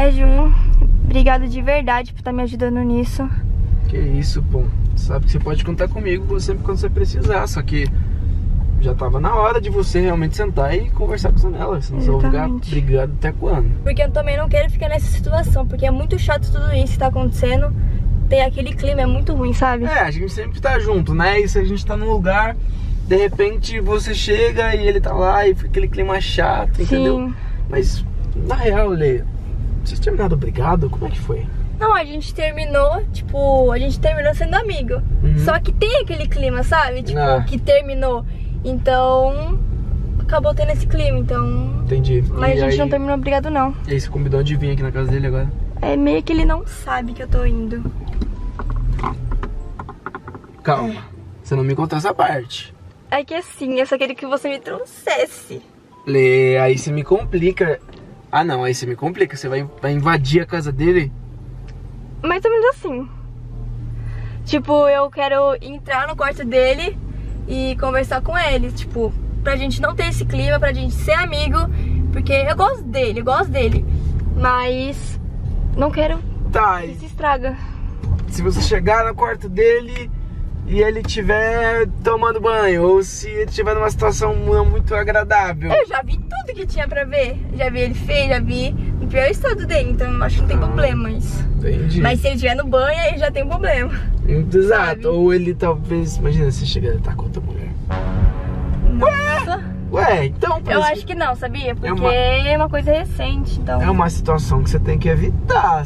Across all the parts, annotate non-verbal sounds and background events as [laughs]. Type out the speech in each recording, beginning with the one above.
É, Jun, obrigado de verdade por estar tá me ajudando nisso. Que isso, pô. Sabe que você pode contar comigo sempre quando você precisar, só que já tava na hora de você realmente sentar e conversar com ela. Senão você vai ficar brigado até quando? Porque eu também não quero ficar nessa situação, porque é muito chato tudo isso que tá acontecendo. Tem aquele clima, é muito ruim, sabe? É, a gente sempre tá junto, né? E se a gente tá num lugar, de repente você chega e ele tá lá e fica aquele clima chato, Sim. entendeu? Mas, na real, Lê, vocês terminaram brigado? Como é que foi? Não, a gente terminou, tipo, a gente terminou sendo amigo. Uhum. Só que tem aquele clima, sabe? Tipo, ah. que terminou. Então, acabou tendo esse clima, então... Entendi. Mas e a gente aí... não terminou brigado, não. E aí, você combinou de vir aqui na casa dele agora? É meio que ele não sabe que eu tô indo. Calma, é. você não me contou essa parte. É que assim, eu só queria que você me trouxesse. Lê, aí você me complica. Ah não, aí você me complica, você vai, vai invadir a casa dele? Mais ou menos assim. Tipo, eu quero entrar no quarto dele e conversar com ele, tipo, pra gente não ter esse clima, pra gente ser amigo, porque eu gosto dele, eu gosto dele, mas não quero tá, que se estraga. Se você chegar no quarto dele e ele estiver tomando banho, ou se ele estiver numa situação muito agradável. Eu já vi tudo que tinha pra ver. Já vi ele feio, já vi o pior estado dele, então acho que não tem ah, problema isso. Entendi. Mas se ele estiver no banho, aí já tem um problema. Exato. Sabe? Ou ele talvez. Imagina se chegar e tá com. Ué, então. Eu acho que não, sabia? Porque é uma... é uma, coisa recente, então. É uma situação que você tem que evitar.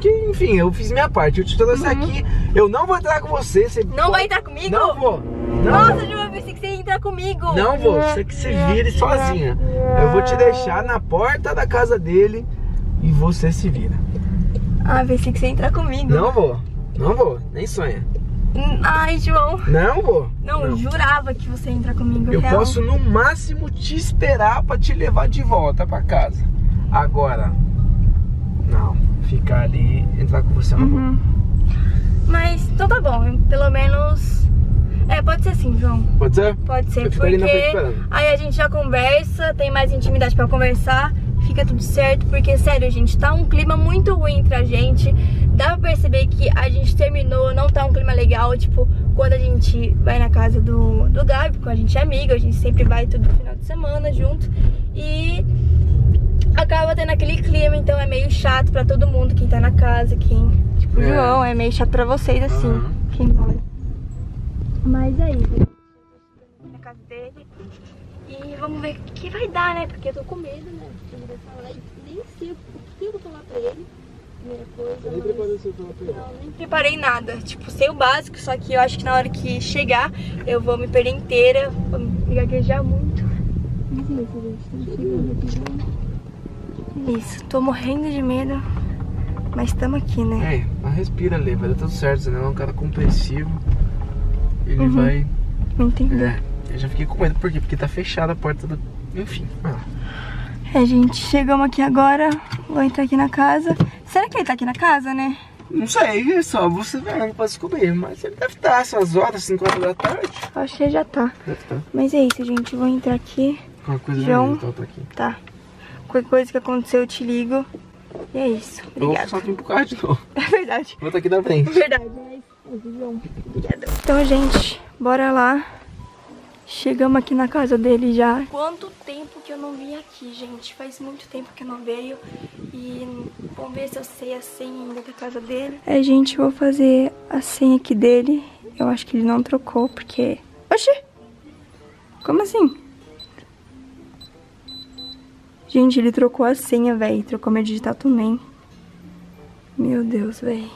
Que, enfim, eu fiz minha parte. Eu te trouxe uhum. aqui. Eu não vou entrar com você. você não pode... vai entrar comigo? Não vou. Não. Nossa, Ju, eu pensei que você ia entrar comigo. Não vou. Você que se vire sozinha. Eu vou te deixar na porta da casa dele e você se vira. Ah, pensei que você ia entrar comigo. Não vou. Não vou. Nem sonha. Ai, João. Não vou. Não, não. jurava que você ia entrar comigo. Eu real. posso no máximo te esperar pra te levar de volta pra casa. Agora, não. Ficar ali, entrar com você não uhum. Mas, então tá bom. Pelo menos... É, pode ser assim, João. Pode ser? Pode ser, porque aí a gente já conversa, tem mais intimidade pra conversar fica tudo certo, porque sério, gente, tá um clima muito ruim entre a gente. Dá pra perceber que a gente terminou, não tá um clima legal, tipo, quando a gente vai na casa do, do Gabi, quando a gente é amigo, a gente sempre vai todo final de semana junto. E acaba tendo aquele clima, então é meio chato pra todo mundo, quem tá na casa, quem... Tipo, é. João, é meio chato pra vocês, assim, uhum. quem mora. Mas é isso. Na casa dele. E vamos ver o que vai dar, né? Porque eu tô com medo, né? Ele vai falar nem sei o que eu vou falar pra ele. Primeira coisa. Você nem preparou seu falar pra ele? Não, nem preparei nada. Tipo, sei o básico, só que eu acho que na hora que chegar eu vou me perder inteira. Vou me gaguejar muito. Mas é isso, gente. Estamos chegando aqui Isso, tô morrendo de medo. Mas estamos aqui, né? É, mas respira, Lê, vai dar tudo certo, né? É um cara compreensivo. Ele uhum. vai. Entendi. É. Eu já fiquei com medo, por quê? Porque tá fechada a porta do... Enfim, ah. É, gente, chegamos aqui agora, vou entrar aqui na casa. Será que ele tá aqui na casa, né? Não sei, é só você vendo pra descobrir, mas ele deve estar essas horas, 5 horas da tarde. Acho que já tá. Deve estar. Mas é isso, gente, vou entrar aqui. Qualquer coisa João... Mesmo, tá aqui. Tá. Qualquer coisa que acontecer eu te ligo. E é isso, obrigada. Eu vou só vir pro carro de novo. [laughs] É verdade. Vou estar aqui na frente. Verdade, é isso. João. Obrigada. Então, gente, bora lá. Chegamos aqui na casa dele já. Quanto tempo que eu não vim aqui, gente? Faz muito tempo que eu não veio. E vamos ver se eu sei a senha ainda da casa dele. É, gente, vou fazer a senha aqui dele. Eu acho que ele não trocou, porque... Oxi! Como assim? Gente, ele trocou a senha, velho. Trocou minha digital também. Meu Deus, velho.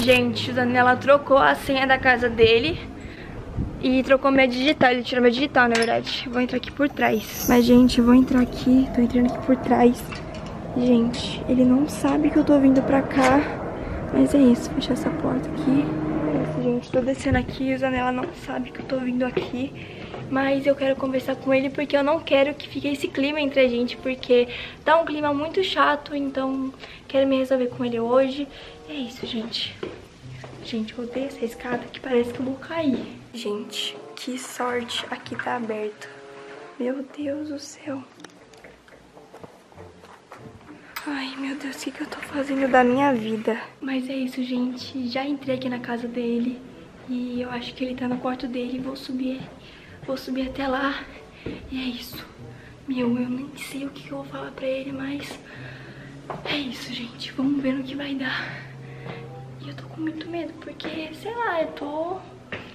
Gente, o Daniela trocou a senha da casa dele. E trocou minha digital, ele tirou minha digital, na verdade. Vou entrar aqui por trás. Mas, gente, vou entrar aqui, tô entrando aqui por trás. Gente, ele não sabe que eu tô vindo pra cá. Mas é isso, fechar essa porta aqui. É isso, gente, tô descendo aqui, o Zanella não sabe que eu tô vindo aqui. Mas eu quero conversar com ele porque eu não quero que fique esse clima entre a gente, porque tá um clima muito chato, então quero me resolver com ele hoje. É isso, gente. Gente, eu odeio essa escada que parece que eu vou cair. Gente, que sorte, aqui tá aberto. Meu Deus do céu. Ai, meu Deus, o que, que eu tô fazendo da minha vida? Mas é isso, gente. Já entrei aqui na casa dele. E eu acho que ele tá no quarto dele. Vou subir, vou subir até lá. E é isso. Meu, eu nem sei o que, que eu vou falar pra ele, mas... É isso, gente. Vamos ver no que vai dar. E eu tô com muito medo, porque, sei lá, eu tô...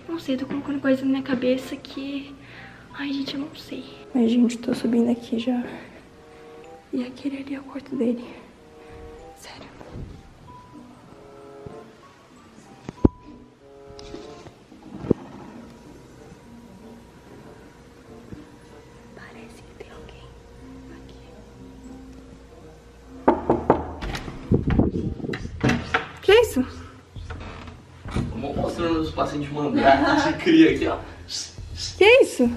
Não sei, tô colocando coisa na minha cabeça que... Ai, gente, eu não sei. Mas, gente, tô subindo aqui já. E aquele ali é o quarto dele. Sério. Que é isso? Mostrando os passinhos de mandrake que [laughs] se cria aqui, ó. Que é isso?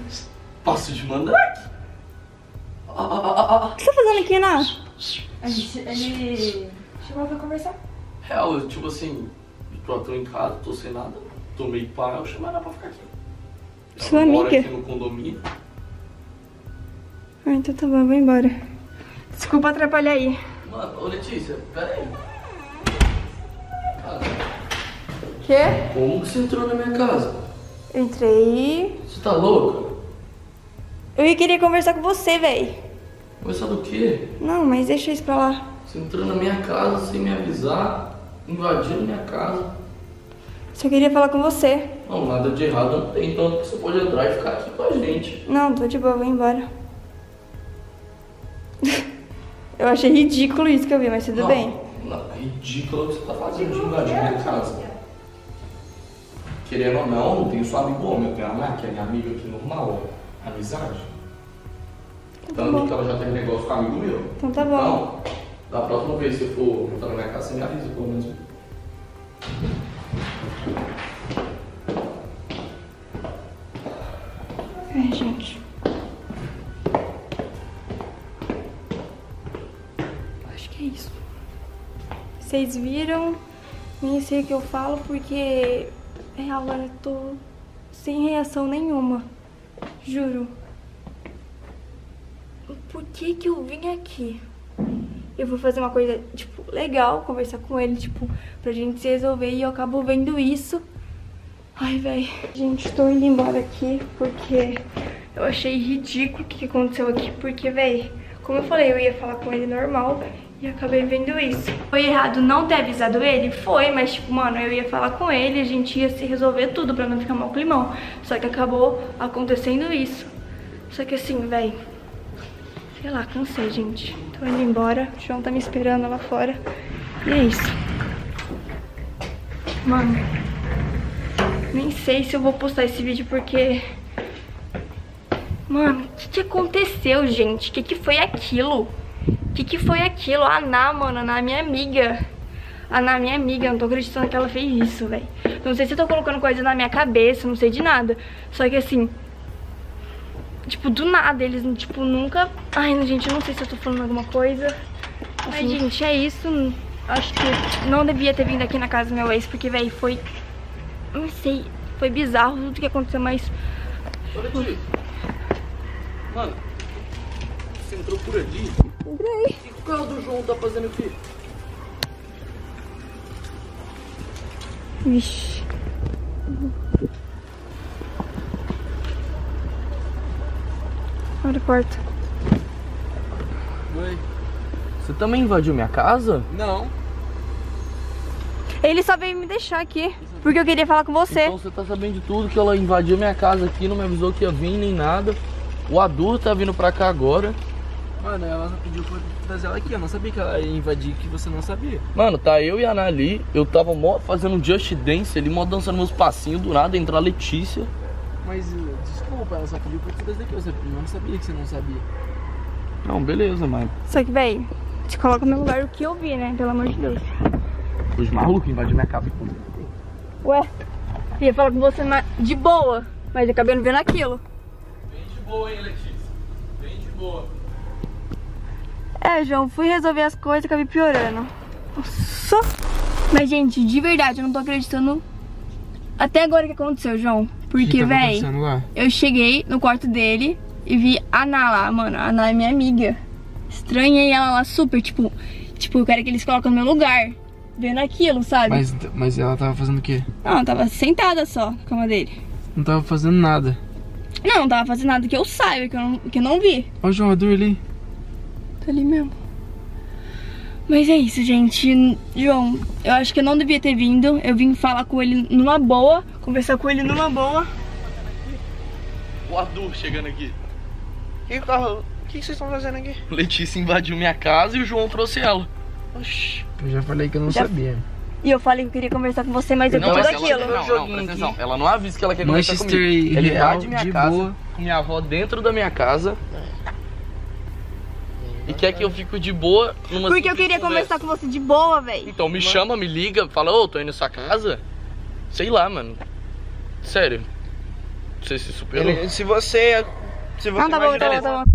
Passo de mandrake. O que você tá fazendo aqui, Ná? A gente, ele chegou pra conversar. Real, eu, tipo assim, tô, tô em casa, tô sem nada, tô meio pá, eu chamei ela pra ficar aqui. Sua Ela mora amiga? aqui no condomínio. Ah, então tá bom, vou embora. Desculpa atrapalhar aí. Mano, ô Letícia, pera aí. Quê? como que você entrou na minha casa? Entrei. Você tá louca? Eu ia querer conversar com você, véi. Conversar do quê? Não, mas deixa isso pra lá. Você entrou na minha casa sem me avisar, invadindo minha casa. Só queria falar com você. Não, nada de errado não tem, então você pode entrar e ficar aqui com a gente. Não, tô de boa, vou embora. [laughs] eu achei ridículo isso que eu vi, mas tudo não, bem. Não, é ridículo o que você tá fazendo de invadir minha casa. Querendo ou não, eu tenho só amigo homem, eu tenho a Ana, que é minha amiga aqui normal. Amizade. Tanto que ela já teve negócio com amigo meu. Então tá bom. Então, da próxima vez que eu for voltar na minha casa, você me avisa, pelo menos. Ai, gente. Acho que é isso. Vocês viram? Nem sei o que eu falo porque é agora eu tô sem reação nenhuma. Juro. Por que que eu vim aqui? Eu vou fazer uma coisa, tipo, legal, conversar com ele, tipo, pra gente se resolver e eu acabo vendo isso. Ai, velho. Gente, tô indo embora aqui porque eu achei ridículo o que aconteceu aqui. Porque, velho, como eu falei, eu ia falar com ele normal e acabei vendo isso. Foi errado não ter avisado ele? Foi, mas, tipo, mano, eu ia falar com ele, a gente ia se resolver tudo pra não ficar mal climão. Só que acabou acontecendo isso. Só que assim, velho, sei lá, cansei, gente. Tô indo embora, o João tá me esperando lá fora. E é isso. Mano. Nem sei se eu vou postar esse vídeo porque... Mano, o que, que aconteceu, gente? O que, que foi aquilo? O que, que foi aquilo? A Ana, mano, a Ana, minha amiga. A Ana, minha amiga, não tô acreditando que ela fez isso, velho. Não sei se eu tô colocando coisa na minha cabeça, não sei de nada. Só que assim... Tipo, do nada, eles, tipo, nunca... Ai, gente, eu não sei se eu tô falando alguma coisa. Ai, gente, é isso. Acho que não devia ter vindo aqui na casa do meu ex, porque, velho, foi não sei, foi bizarro tudo que aconteceu, mas. Letícia. Mano, você entrou por ali? Entrei. O que o carro do João tá fazendo aqui? Vixe. Abre a porta. Oi. Você também invadiu minha casa? Não. Ele só veio me deixar aqui, porque eu queria falar com você. Então você tá sabendo de tudo que ela invadiu minha casa aqui, não me avisou que ia vir nem nada. O adulto tá vindo pra cá agora. Mano, ela pediu pra trazer ela aqui. Eu não sabia que ela ia invadir, que você não sabia. Mano, tá eu e a Ana ali, eu tava mó fazendo um just dance ali, mó dançando meus passinhos, do nada entrou a Letícia. Mas uh, desculpa, ela só pediu pra trazer aqui. Você não sabia que você não sabia. Não, beleza, mas Só que, véi, te coloca no meu lugar o que eu vi, né? Pelo amor de Deus. os malucos invadiram minha casa. Ué, ia falar com você na- de boa, mas eu acabei não vendo aquilo. Bem de boa, hein, Letícia? Bem de boa. É, João, fui resolver as coisas e acabei piorando. Nossa. Mas, gente, de verdade, eu não tô acreditando até agora o que aconteceu, João. Porque, véi, lá? eu cheguei no quarto dele e vi a Ana lá, mano. A Ana é minha amiga. Estranhei ela lá super, tipo. Tipo, eu quero que eles coloquem no meu lugar. Vendo aquilo, sabe? Mas, mas ela tava fazendo o quê? Não, ela tava sentada só na cama dele. Não tava fazendo nada. Não, não tava fazendo nada que eu saiba, que eu não, que eu não vi. Ó o João Arthur ali. Tá ali mesmo. Mas é isso, gente. João, eu acho que eu não devia ter vindo. Eu vim falar com ele numa boa, conversar com ele numa boa. O Arthur chegando aqui. E o carro? O que vocês estão fazendo aqui? Letícia invadiu minha casa e o João trouxe ela. Oxi, eu já falei que eu não Já- sabia. E eu falei que eu queria conversar com você, mas eu Não, tudo mas ela, aquilo. não, não, presta atenção. Ela não avisa que ela quer conversar Manchester comigo. Ela Real, invade minha de casa, boa. com minha avó dentro da minha casa. E quer que eu fique de boa numa Porque eu queria conversa. conversar com você de boa, velho. Então me chama, me liga, fala, ô, tô indo na sua casa. Sei lá, mano. Sério. Você se superou? Ele- se você. Se você Não, tá bom, tá bom, imagina- tá bom.